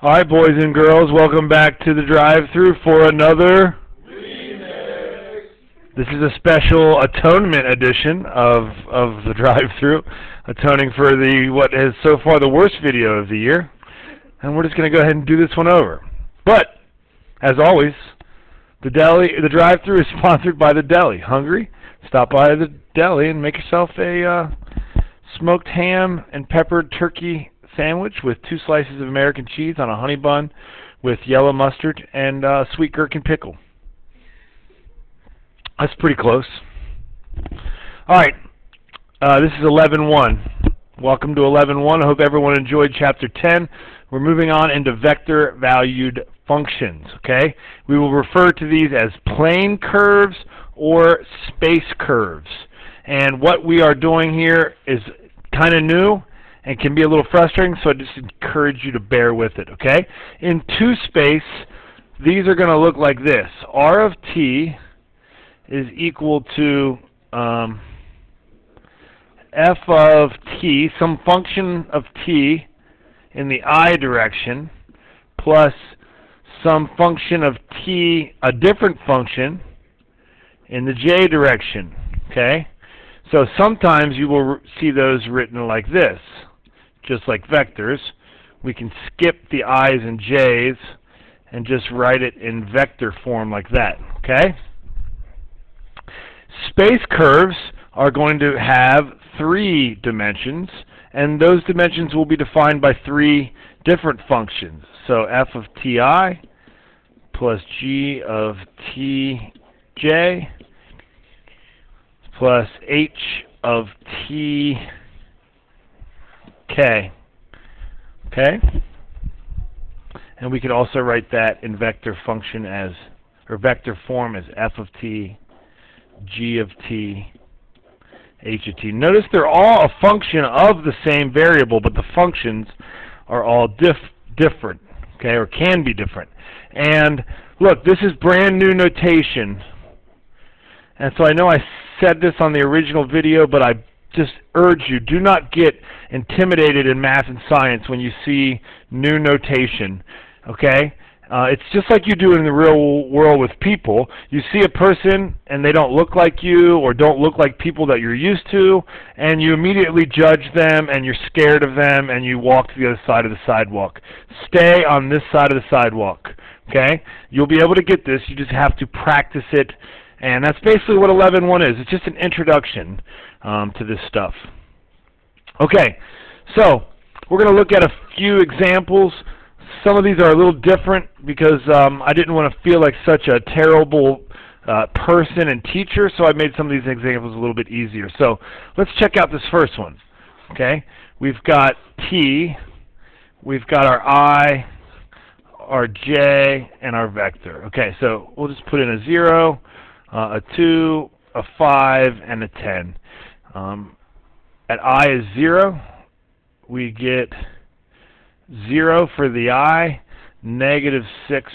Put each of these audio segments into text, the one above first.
All right, boys and girls, welcome back to the drive-through for another. This is a special atonement edition of of the drive-through, atoning for the what is so far the worst video of the year, and we're just going to go ahead and do this one over. But as always, the deli, the drive-through is sponsored by the deli. Hungry? Stop by the deli and make yourself a uh, smoked ham and peppered turkey sandwich with two slices of American cheese on a honey bun with yellow mustard and uh, sweet gherkin pickle. That's pretty close. All right, uh, this is 11.1. Welcome to 11.1. I hope everyone enjoyed Chapter 10. We're moving on into vector-valued functions, okay? We will refer to these as plane curves or space curves. And what we are doing here is kind of new and can be a little frustrating, so I just encourage you to bear with it, okay? In two space, these are going to look like this. R of t is equal to um, f of t, some function of t in the i direction, plus some function of t, a different function, in the j direction, okay? So sometimes you will see those written like this just like vectors. We can skip the i's and j's and just write it in vector form like that, okay? Space curves are going to have three dimensions, and those dimensions will be defined by three different functions. So f of ti plus g of tj plus h of t k. Okay? And we could also write that in vector function as, or vector form as f of t, g of t, h of t. Notice they're all a function of the same variable, but the functions are all diff different, okay, or can be different. And look, this is brand new notation. And so I know I said this on the original video, but I just urge you, do not get intimidated in math and science when you see new notation, okay? Uh, it's just like you do in the real world with people. You see a person and they don't look like you or don't look like people that you're used to, and you immediately judge them and you're scared of them and you walk to the other side of the sidewalk. Stay on this side of the sidewalk, okay? You'll be able to get this. You just have to practice it, and that's basically what 11.1 is. It's just an introduction um, to this stuff. Okay, so we're going to look at a few examples. Some of these are a little different because um, I didn't want to feel like such a terrible uh, person and teacher, so I made some of these examples a little bit easier. So let's check out this first one. Okay, we've got T, we've got our I, our J, and our vector. Okay, so we'll just put in a 0, uh, a 2, a 5, and a 10. Um, at i is 0, we get 0 for the i, negative 6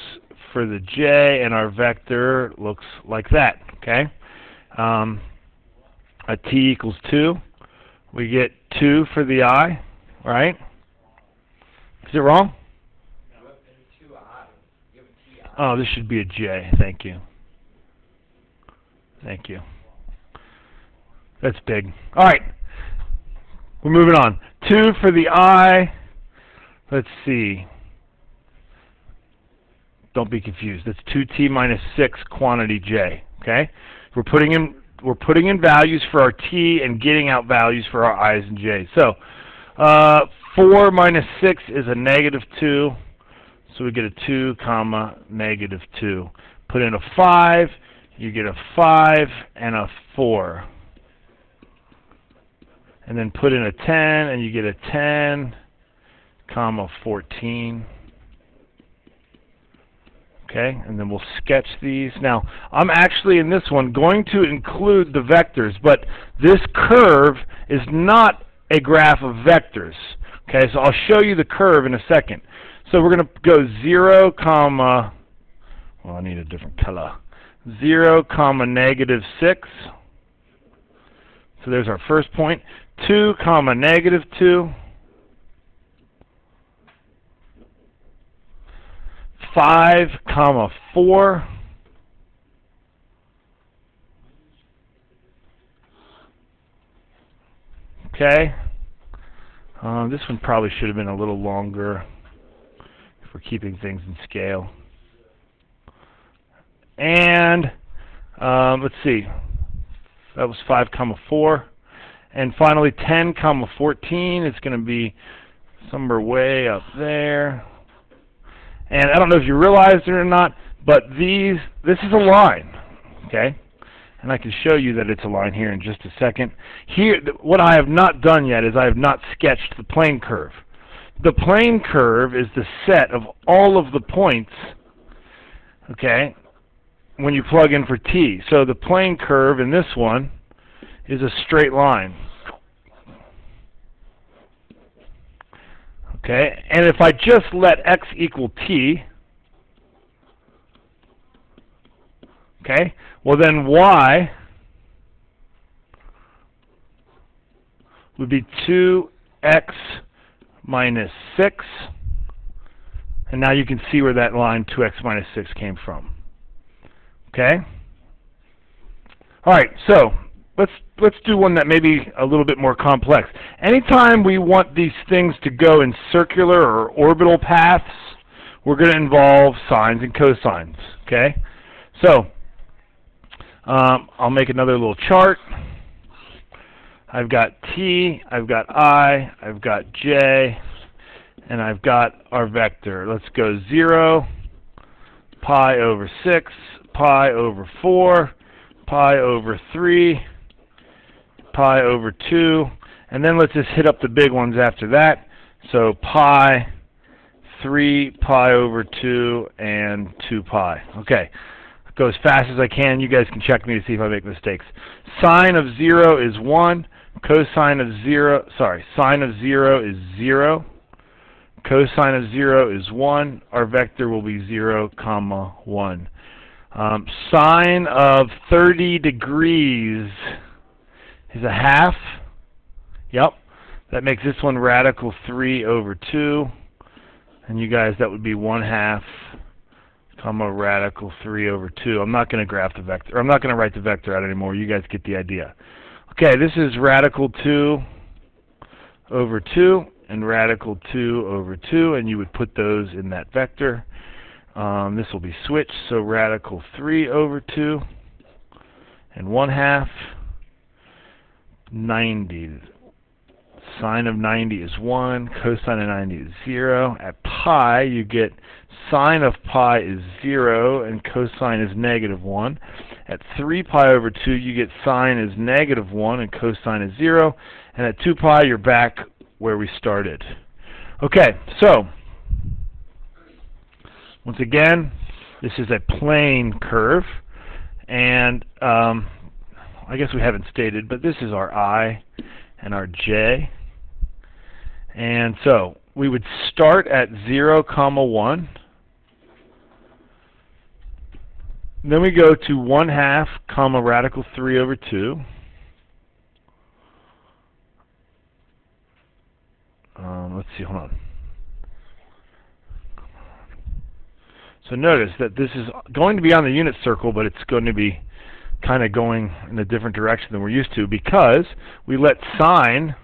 for the j, and our vector looks like that. Okay. Um, at t equals 2, we get 2 for the i, right? Is it wrong? Oh, this should be a j. Thank you. Thank you. That's big. All right. We're moving on. 2 for the I. Let's see. Don't be confused. That's 2t minus 6 quantity j. Okay? We're putting in we're putting in values for our t and getting out values for our i's and j's. So, uh, 4 minus 6 is a negative 2. So we get a 2 comma negative 2. Put in a 5, you get a 5 and a 4 and then put in a 10 and you get a 10 comma 14 okay and then we'll sketch these. Now I'm actually in this one going to include the vectors but this curve is not a graph of vectors. Okay so I'll show you the curve in a second. So we're going to go 0 comma well I need a different color. 0 comma negative 6 so there's our first point 2 comma negative 2 5 comma 4. Okay. Um, this one probably should have been a little longer if we're keeping things in scale. And um, let's see, that was 5 comma 4. And finally 10 comma 14 is going to be somewhere way up there. And I don't know if you realized it or not, but these, this is a line, okay? And I can show you that it's a line here in just a second. Here, what I have not done yet is I have not sketched the plane curve. The plane curve is the set of all of the points, okay, when you plug in for t. So the plane curve in this one is a straight line. Okay, and if I just let x equal t, okay, well then y would be 2x minus 6, and now you can see where that line 2x minus 6 came from. Okay? All right, so let's let's do one that may be a little bit more complex. Anytime we want these things to go in circular or orbital paths, we're going to involve sines and cosines. Okay? So um, I'll make another little chart. I've got t, I've got i, I've got j, and I've got our vector. Let's go 0, pi over 6, pi over 4, pi over 3, pi over 2, and then let's just hit up the big ones after that. So pi, 3 pi over 2, and 2 pi. Okay, go as fast as I can. You guys can check me to see if I make mistakes. Sine of 0 is 1. Cosine of 0, sorry, sine of 0 is 0. Cosine of 0 is 1. Our vector will be 0, comma 1. Um, sine of 30 degrees is a half. Yep. That makes this one radical 3 over 2. And you guys, that would be 1 half comma radical 3 over 2. I'm not going to graph the vector. I'm not going to write the vector out anymore. You guys get the idea. Okay, this is radical 2 over 2 and radical 2 over 2, and you would put those in that vector. Um, this will be switched, so radical 3 over 2 and 1 half 90. Sine of 90 is 1, cosine of 90 is 0. At pi, you get sine of pi is 0 and cosine is negative 1. At 3 pi over 2, you get sine is negative 1 and cosine is 0. And at 2 pi, you're back where we started. Okay, so once again, this is a plane curve. And um, I guess we haven't stated, but this is our I and our J. And so we would start at 0 comma 1. Then we go to 1 half comma radical 3 over 2. Um, let's see, hold on. So notice that this is going to be on the unit circle, but it's going to be kind of going in a different direction than we're used to because we let sine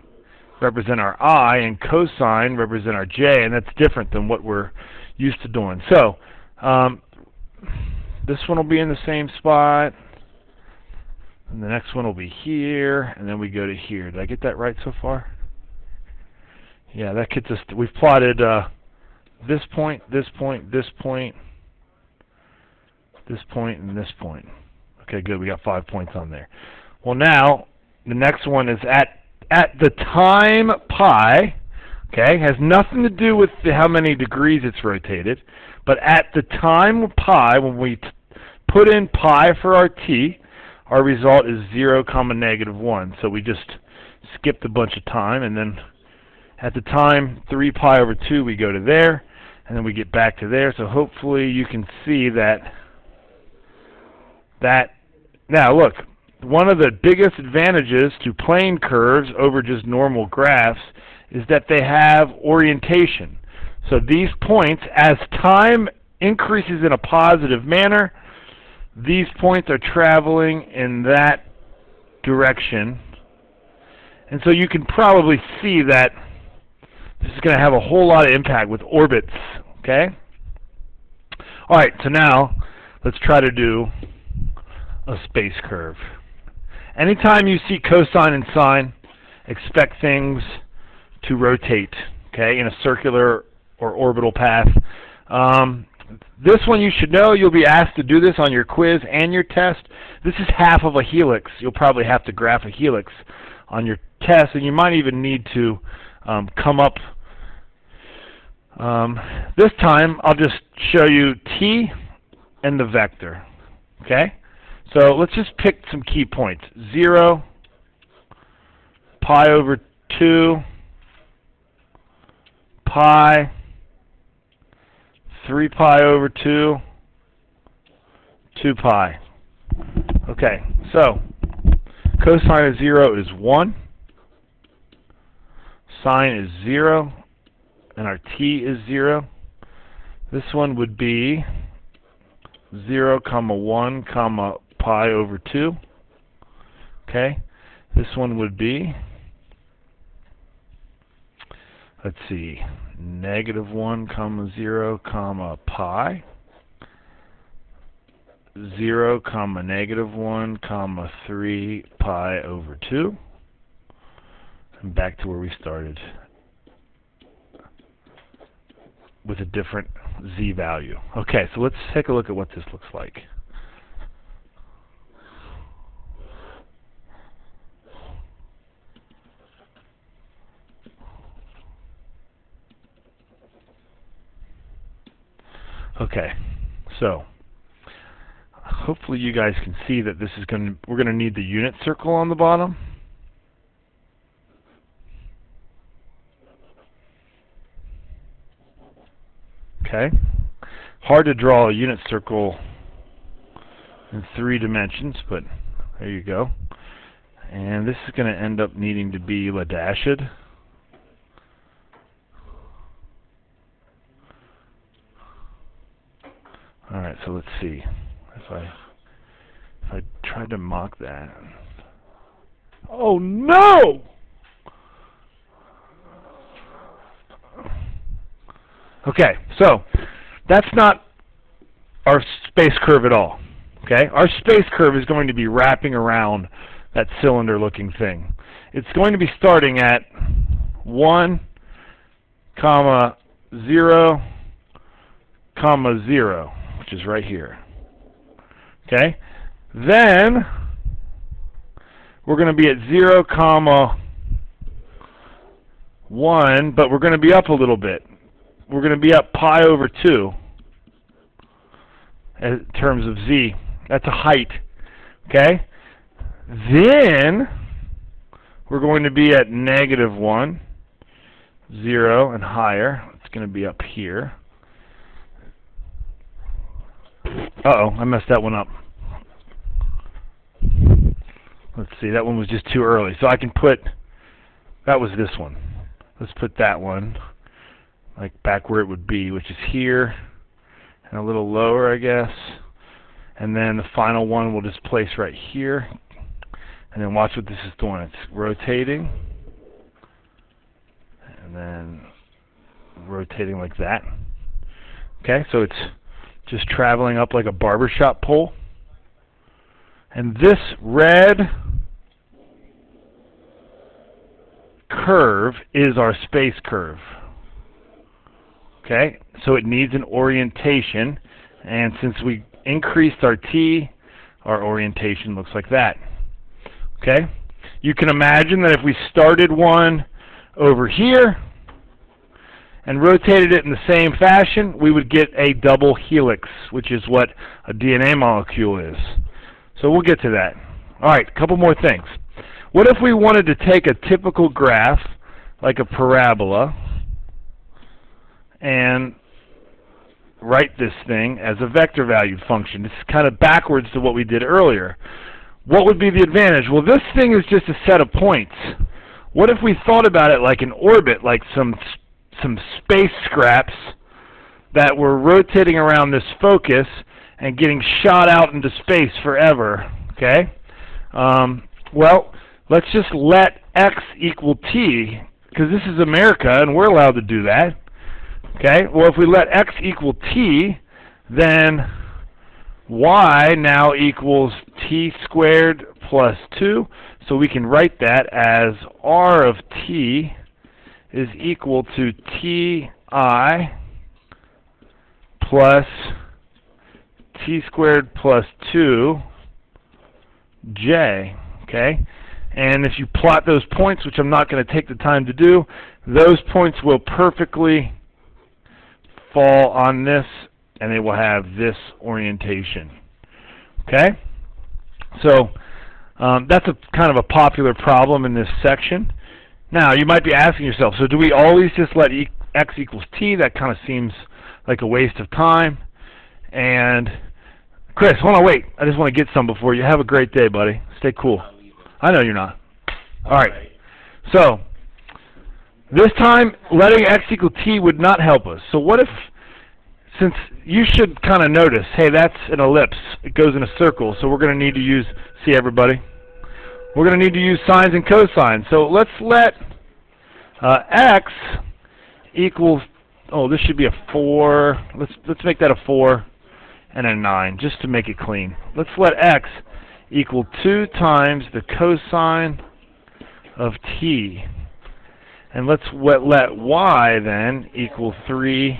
represent our i and cosine represent our j, and that's different than what we're used to doing. So um, this one will be in the same spot, and the next one will be here, and then we go to here. Did I get that right so far? Yeah, that gets us. we've plotted uh, this point, this point, this point, this point, and this point. Okay, good. We got five points on there. Well, now the next one is at at the time pi. Okay, has nothing to do with how many degrees it's rotated, but at the time pi, when we put in pi for our t, our result is 0 comma negative 1. So we just skipped a bunch of time, and then at the time 3 pi over 2, we go to there, and then we get back to there. So hopefully you can see that that now look one of the biggest advantages to plane curves over just normal graphs is that they have orientation so these points as time increases in a positive manner, these points are traveling in that direction. And so you can probably see that this is going to have a whole lot of impact with orbits, okay? All right, so now let's try to do a space curve. Anytime you see cosine and sine, expect things to rotate, okay, in a circular or orbital path. Um, this one you should know. You'll be asked to do this on your quiz and your test. This is half of a helix. You'll probably have to graph a helix on your test, and you might even need to um, come up. Um, this time, I'll just show you t and the vector. Okay? So let's just pick some key points. 0, pi over 2, pi, 3 pi over 2, 2 pi. Okay, so cosine of 0 is 1, sine is 0, and our t is 0. This one would be 0 comma 1 comma pi over 2. Okay, this one would be, let's see, negative 1 comma 0 comma pi. 0 comma negative 1 comma 3 pi over 2 and back to where we started with a different z value. Okay, so let's take a look at what this looks like. Okay, so hopefully you guys can see that this is going to, we're going to need the unit circle on the bottom. Okay, hard to draw a unit circle in three dimensions, but there you go. And this is going to end up needing to be La Dashed. Alright, so let's see. If I if I tried to mock that. Oh no! Okay, so that's not our space curve at all. Okay? Our space curve is going to be wrapping around that cylinder looking thing. It's going to be starting at 1 comma 0 comma 0 which is right here. Okay? Then we're going to be at 0 comma 1, but we're going to be up a little bit. We're going to be up pi over 2 in terms of z. That's a height. Okay? Then we're going to be at negative 1, 0, and higher. It's going to be up here. Uh-oh, I messed that one up. Let's see, that one was just too early. So I can put, that was this one. Let's put that one, like back where it would be, which is here, and a little lower, I guess. And then the final one we'll just place right here. And then watch what this is doing. It's rotating. And then rotating like that. Okay, so it's just traveling up like a barbershop pole. And this red curve is our space curve. Okay, so it needs an orientation, and since we increased our t, our orientation looks like that. Okay, you can imagine that if we started one over here, and rotated it in the same fashion, we would get a double helix, which is what a DNA molecule is. So we'll get to that. All right, a couple more things. What if we wanted to take a typical graph, like a parabola, and write this thing as a vector valued function? This is kind of backwards to what we did earlier. What would be the advantage? Well, this thing is just a set of points. What if we thought about it like an orbit, like some some space scraps that we're rotating around this focus and getting shot out into space forever. Okay? Um, well, let's just let x equal t, because this is America and we're allowed to do that. Okay? Well, if we let x equal t, then y now equals t squared plus 2. So we can write that as r of t is equal to ti plus t squared plus 2 j. Okay? And if you plot those points, which I'm not going to take the time to do, those points will perfectly fall on this and they will have this orientation. Okay? So um, that's a kind of a popular problem in this section. Now, you might be asking yourself, so do we always just let e x equals t? That kind of seems like a waste of time. And Chris, hold on, wait. I just want to get some before you. Have a great day, buddy. Stay cool. I know you're not. All right. So, this time, letting x equal t would not help us. So what if, since you should kind of notice, hey, that's an ellipse. It goes in a circle, so we're going to need to use, see everybody? We're going to need to use sines and cosines. So let's let uh, x equals, oh, this should be a 4. Let's, let's make that a 4 and a 9, just to make it clean. Let's let x equal 2 times the cosine of t. And let's let, let y then equal 3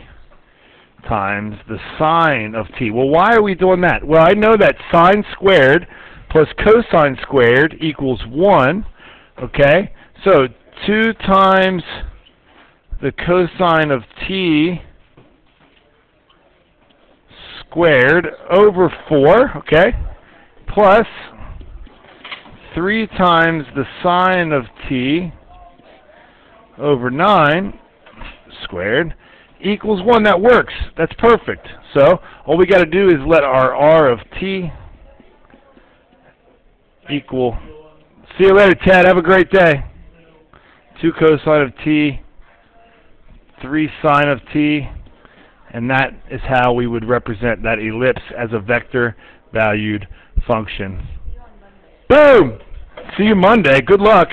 times the sine of t. Well, why are we doing that? Well, I know that sine squared plus cosine squared equals 1. Okay? So 2 times the cosine of t squared over 4, okay, plus 3 times the sine of t over 9 squared equals 1. That works. That's perfect. So all we got to do is let our r of t equal. See you later, Ted. Have a great day. 2 cosine of t, 3 sine of t, and that is how we would represent that ellipse as a vector valued function. Boom! See you Monday. Good luck.